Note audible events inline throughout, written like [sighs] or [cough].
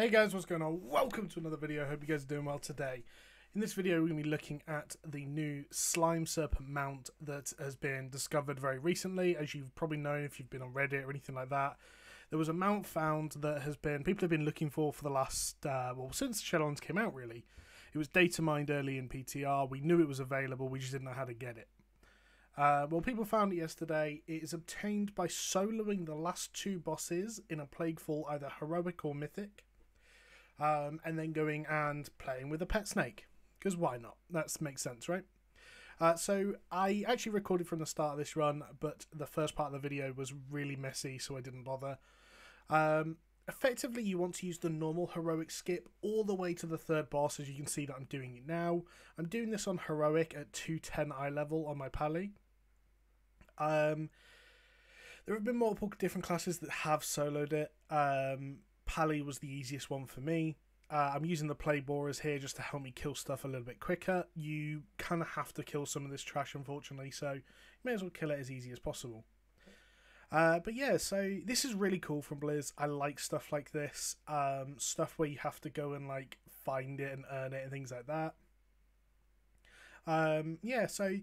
Hey guys, what's going on? Welcome to another video. Hope you guys are doing well today. In this video, we're going to be looking at the new Slime Serpent mount that has been discovered very recently. As you've probably known if you've been on Reddit or anything like that, there was a mount found that has been people have been looking for for the last uh, well since Shadowlands came out. Really, it was data mined early in PTR. We knew it was available. We just didn't know how to get it. Uh, well, people found it yesterday. It is obtained by soloing the last two bosses in a Plaguefall, either heroic or mythic um, and then going and playing with a pet snake. Because why not? That makes sense, right? Uh, so I actually recorded from the start of this run, but the first part of the video was really messy, so I didn't bother. Um, effectively, you want to use the normal heroic skip all the way to the third boss, as you can see that I'm doing it now. I'm doing this on heroic at 210 eye level on my pally. Um, there have been multiple different classes that have soloed it. Um, Pally was the easiest one for me. Uh, I'm using the Plagueborers here just to help me kill stuff a little bit quicker. You kind of have to kill some of this trash, unfortunately, so you may as well kill it as easy as possible. Uh, but yeah, so this is really cool from Blizz. I like stuff like this, um, stuff where you have to go and like find it and earn it and things like that. Um, yeah, so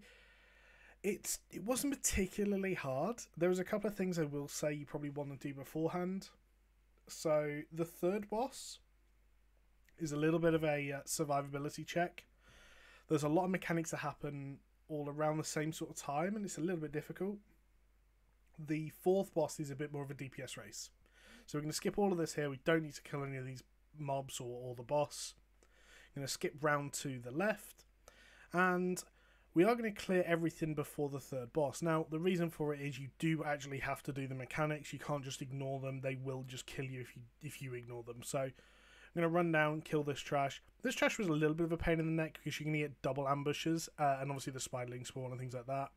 it's it wasn't particularly hard. There was a couple of things I will say you probably want to do beforehand. So the third boss is a little bit of a uh, survivability check. There's a lot of mechanics that happen all around the same sort of time, and it's a little bit difficult. The fourth boss is a bit more of a DPS race. So we're going to skip all of this here. We don't need to kill any of these mobs or, or the boss. I'm going to skip round to the left. And we are going to clear everything before the third boss. Now, the reason for it is you do actually have to do the mechanics. You can't just ignore them. They will just kill you if you if you ignore them. So I'm going to run down, kill this trash. This trash was a little bit of a pain in the neck because you're going to get double ambushes uh, and obviously the spiderling spawn and things like that.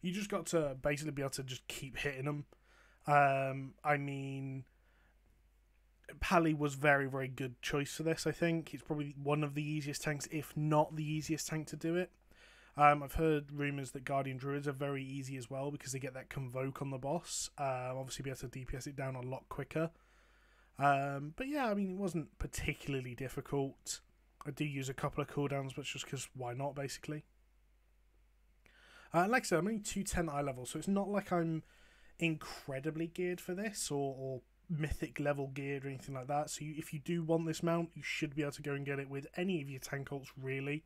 You just got to basically be able to just keep hitting them. Um, I mean, Pally was very, very good choice for this, I think. It's probably one of the easiest tanks, if not the easiest tank to do it. Um, I've heard rumours that Guardian Druids are very easy as well because they get that convoke on the boss. Um, obviously, be able to DPS it down a lot quicker. Um, but yeah, I mean, it wasn't particularly difficult. I do use a couple of cooldowns, but just because why not, basically. Uh, like I said, I'm only 210 eye level, so it's not like I'm incredibly geared for this or, or mythic level geared or anything like that. So you, if you do want this mount, you should be able to go and get it with any of your tank ults, really.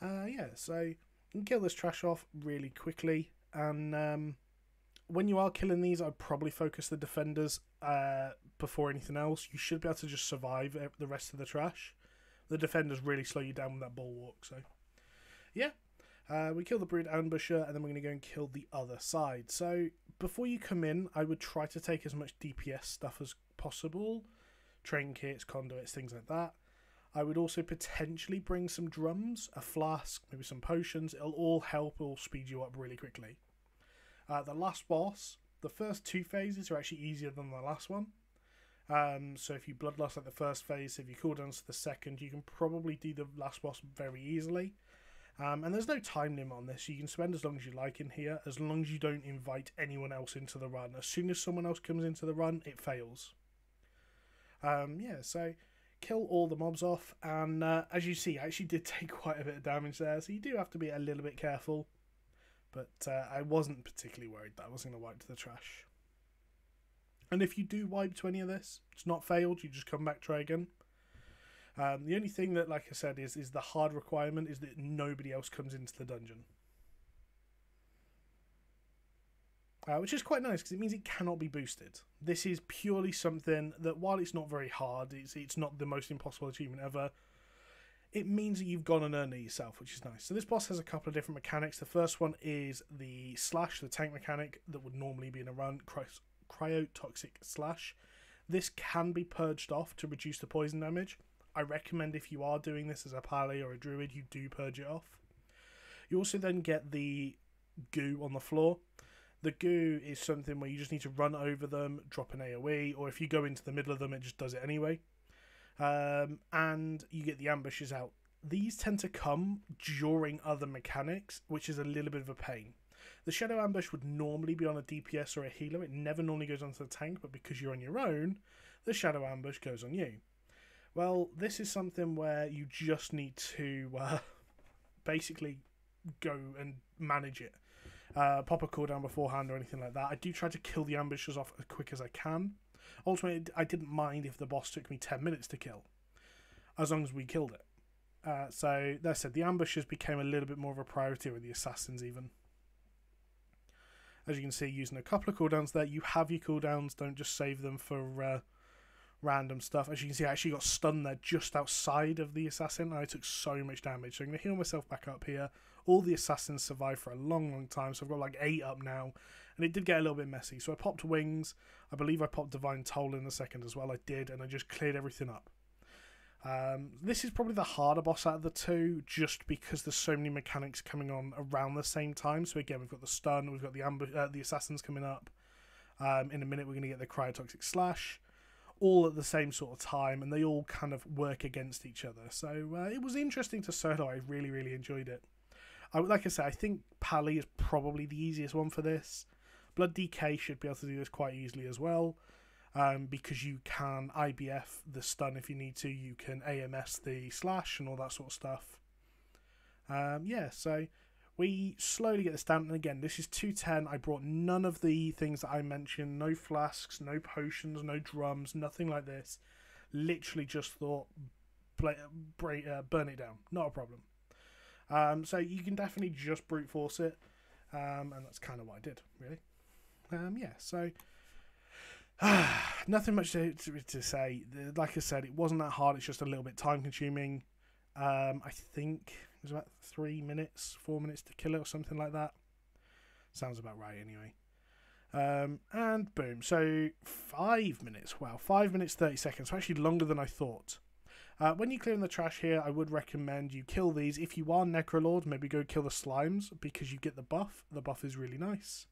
Uh, yeah, so you can kill this trash off really quickly. And um, when you are killing these, I'd probably focus the defenders uh, before anything else. You should be able to just survive the rest of the trash. The defenders really slow you down with that bulwark. So, yeah, uh, we kill the brood ambusher, and then we're going to go and kill the other side. So before you come in, I would try to take as much DPS stuff as possible, trinkets, conduits, things like that. I would also potentially bring some drums, a flask, maybe some potions. It'll all help, it'll speed you up really quickly. Uh, the last boss, the first two phases are actually easier than the last one. Um, so if you bloodlust at the first phase, if you cooldowns to the second, you can probably do the last boss very easily. Um, and there's no time limit on this. You can spend as long as you like in here, as long as you don't invite anyone else into the run. As soon as someone else comes into the run, it fails. Um, yeah, so kill all the mobs off, and uh, as you see, I actually did [laughs] take quite a bit of damage there, so you do have to be a little bit careful. But uh, I wasn't particularly worried that I wasn't going to wipe to the trash. And if you do wipe to any of this, it's not failed, you just come back, try again. Um, the only thing that, like I said, is is the hard requirement is that nobody else comes into the dungeon. Uh, which is quite nice because it means it cannot be boosted. This is purely something that, while it's not very hard, it's it's not the most impossible achievement ever. It means that you've gone and earned it yourself, which is nice. So this boss has a couple of different mechanics. The first one is the slash, the tank mechanic that would normally be in a run, cry- cryotoxic slash. This can be purged off to reduce the poison damage. I recommend if you are doing this as a pally or a druid, you do purge it off. You also then get the goo on the floor. The goo is something where you just need to run over them, drop an AoE, or if you go into the middle of them, it just does it anyway. Um, and you get the ambushes out. These tend to come during other mechanics, which is a little bit of a pain. The Shadow Ambush would normally be on a DPS or a healer. It never normally goes onto the tank, but because you're on your own, the shadow ambush goes on you. Well, this is something where you just need to uh, [laughs] basically go and manage it. Uh, pop a cooldown beforehand or anything like that. I do try to kill the ambushes off as quick as I can. Ultimately, I didn't mind if the boss took me 10 minutes to kill, as long as we killed it. Uh, so, that said, the ambushes became a little bit more of a priority with the assassins, even. As you can see, using a couple of cooldowns there, you have your cooldowns, don't just save them for uh, random stuff. As you can see, I actually got stunned there just outside of the assassin, and I took so much damage. So I'm going to heal myself back up here. All the assassins survived for a long, long time, so I've got like eight up now, and it did get a little bit messy. So I popped wings. I believe I popped Divine Toll in the second as well. I did, and I just cleared everything up. Um, this is probably the harder boss out of the two, just because there's so many mechanics coming on around the same time. So again, we've got the stun, we've got the ambu- uh, the assassins coming up. Um, in a minute, we're going to get the cryotoxic slash, all at the same sort of time, and they all kind of work against each other. So uh, it was interesting to solo. I really, really enjoyed it. I, like I said, I think Pally is probably the easiest one for this. Blood DK should be able to do this quite easily as well um, because you can IBF the stun if you need to. You can AMS the slash and all that sort of stuff. Um, yeah, so we slowly get this down. And again, this is 210. I brought none of the things that I mentioned no flasks, no potions, no drums, nothing like this. Literally just thought, uh, burn it down. Not a problem. Um, so you can definitely just brute force it. Um, and that's kind of what I did, really. Um, yeah, so [sighs] Nothing much to, to, to, say. Like I said, it wasn't that hard. It's just a little bit time consuming. Um, I think it was about three minutes, four minutes to kill it, or something like that. Sounds about right, anyway. Um, and boom. So five minutes. Wow, five minutes thirty seconds. So actually longer than I thought. Uh, when you clear in the trash here, I would recommend you kill these. If you are Necrolord, maybe go kill the slimes because you get the buff. The buff is really nice.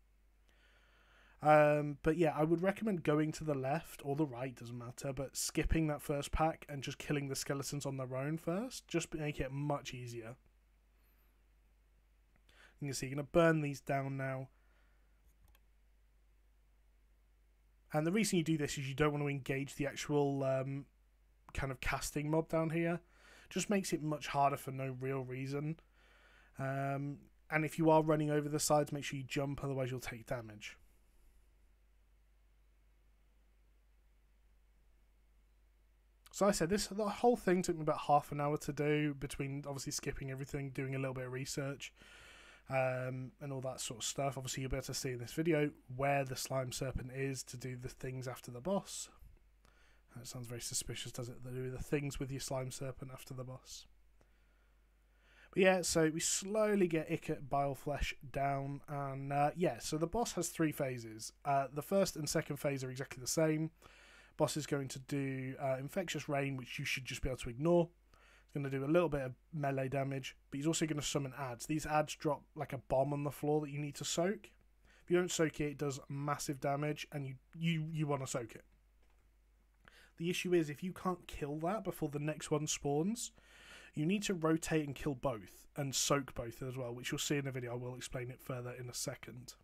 Um, but yeah, I would recommend going to the left or the right, doesn't matter, but skipping that first pack and just killing the skeletons on their own first. Just make it much easier. You can see you're going to burn these down now. And the reason you do this is you don't want to engage the actual um, kind of casting mob down here. Just makes it much harder for no real reason. Um, and if you are running over the sides, make sure you jump, otherwise you'll take damage. So I said this the whole thing took me about half an hour to do between obviously skipping everything, doing a little bit of research, um, and all that sort of stuff. Obviously, you'll be able to see in this video where the slime serpent is to do the things after the boss. That sounds very suspicious, does it? To do the things with your slime serpent after the boss. But yeah, so we slowly get Ickor Bileflesh down, and uh, yeah, so the boss has three phases. Uh, the first and second phase are exactly the same. Boss is going to do uh, Infectious Rain, which you should just be able to ignore. He's going to do a little bit of melee damage, but he's also going to summon ads. These ads drop like a bomb on the floor that you need to soak. If you don't soak it, it does massive damage, and you you you want to soak it. The issue is if you can't kill that before the next one spawns, you need to rotate and kill both and soak both as well, which you'll see in the video. I will explain it further in a second.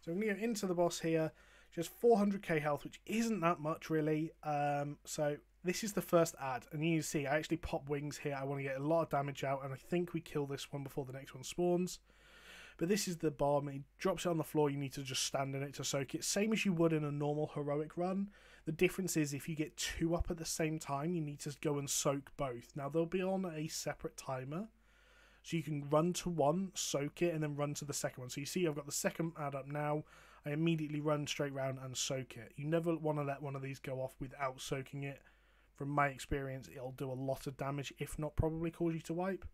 So I'm going to go into the boss here. Just 400k health, which isn't that much really. Um, so this is the first ad, and you see I actually pop wings here. I want to get a lot of damage out, and I think we kill this one before the next one spawns. But this is the bomb. He drops it on the floor. You need to just stand in it to soak it. Same as you would in a normal heroic run. The difference is if you get two up at the same time, you need to go and soak both. Now they'll be on a separate timer. So you can run to one, soak it, and then run to the second one. So you see I've got the second ad up now. I immediately run straight round and soak it. You never want to let one of these go off without soaking it. From my experience, it'll do a lot of damage, if not probably cause you to wipe.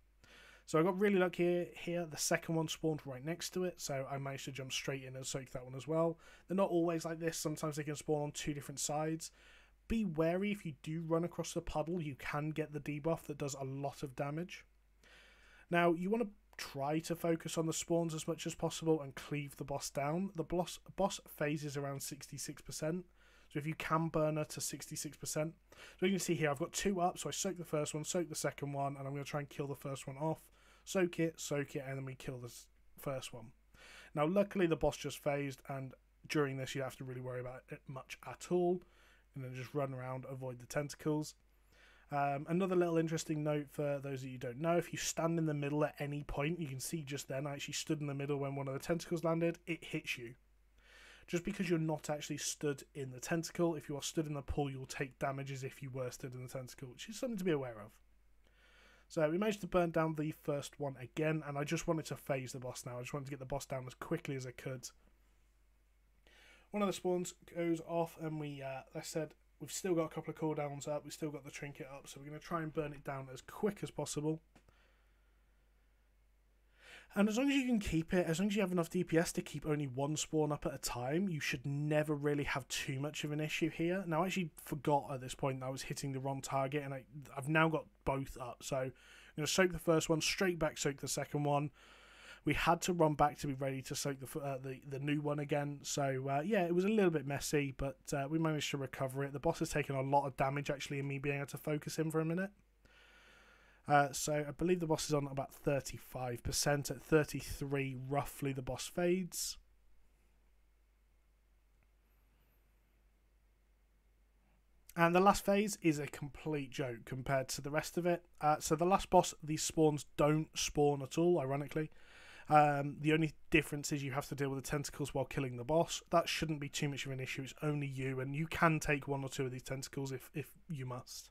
So I got really lucky here. The second one spawned right next to it, so I managed to jump straight in and soak that one as well. They're not always like this. Sometimes they can spawn on two different sides. Be wary if you do run across the puddle, you can get the debuff that does a lot of damage. Now, you want to try to focus on the spawns as much as possible and cleave the boss down. The boss boss phase is around 66%. So if you can burn her to 66%. So you can see here, I've got two up. So I soak the first one, soak the second one, and I'm going to try and kill the first one off. Soak it, soak it, and then we kill the first one. Now, luckily, the boss just phased, and during this, you don't have to really worry about it much at all. And then just run around, avoid the tentacles. Um, another little interesting note for those of you don't know if you stand in the middle at any point, you can see just then I actually stood in the middle when one of the tentacles landed, it hits you. Just because you're not actually stood in the tentacle, if you are stood in the pool, you'll take damage as if you were stood in the tentacle, which is something to be aware of. So we managed to burn down the first one again, and I just wanted to phase the boss now. I just wanted to get the boss down as quickly as I could. One of the spawns goes off, and we, uh, I said, we've still got a couple of cooldowns up. We've still got the trinket up, so we're going to try and burn it down as quick as possible. And as long as you can keep it, as long as you have enough DPS to keep only one spawn up at a time, you should never really have too much of an issue here. Now, I actually forgot at this point that I was hitting the wrong target, and I, I've now got both up. So I'm going to soak the first one, straight back soak the second one. We had to run back to be ready to soak the uh, the, the new one again. So uh, yeah, it was a little bit messy, but uh, we managed to recover it. The boss has taken a lot of damage actually in me being able to focus him for a minute. Uh, so I believe the boss is on about 35%. At 33, roughly, the boss fades. And the last phase is a complete joke compared to the rest of it. Uh, so the last boss, these spawns don't spawn at all, ironically. Um, the only difference is you have to deal with the tentacles while killing the boss. That shouldn't be too much of an issue. It's only you, and you can take one or two of these tentacles if, if you must.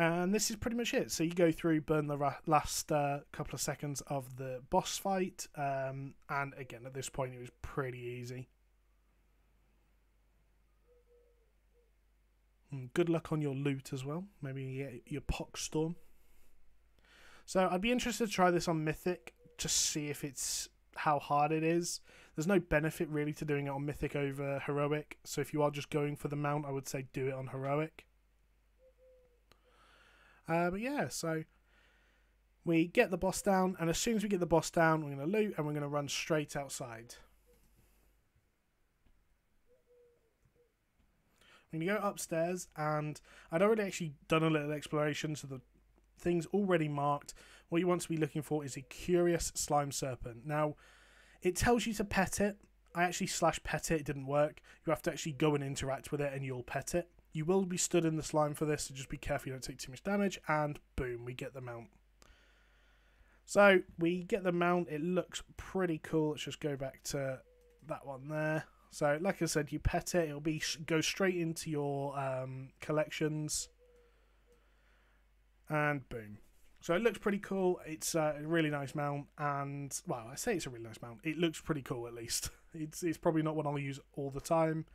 And this is pretty much it. So you go through, burn the ra- last uh, couple of seconds of the boss fight, um, and again at this point it was pretty easy. And hmm, good luck on your loot as well. Maybe get your pox storm. So I'd be interested to try this on Mythic to see if it's how hard it is. There's no benefit really to doing it on Mythic over Heroic. So if you are just going for the mount, I would say do it on Heroic. But yeah, so we get the boss down, and as soon as we get the boss down, we're going to loot and we're going to run straight outside. I'm going to go upstairs, and I'd already actually done a little exploration, so the things already marked. What you want to be looking for is a curious slime serpent. Now, it tells you to pet it. I actually slash pet it, it didn't work. You have to actually go and interact with it, and you'll pet it. You will be stood in the slime for this, so just be careful you don't take too much damage, and boom, we get the mount. So, we get the mount, it looks pretty cool. Let's just go back to that one there. So, like I said, you pet it, it'll be go straight into your um, collections, and boom. So it looks pretty cool. It's a really nice mount, and well, I say it's a really nice mount. It looks pretty cool, at least. [laughs] It's it's probably not one I'll use all the time,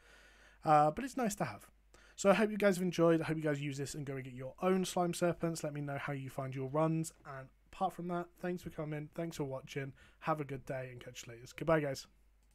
uh, but it's nice to have. So I hope you guys have enjoyed. I hope you guys use this and go and get your own slime serpents. Let me know how you find your runs. And apart from that, thanks for coming. Thanks for watching. Have a good day and catch you later. Goodbye, guys.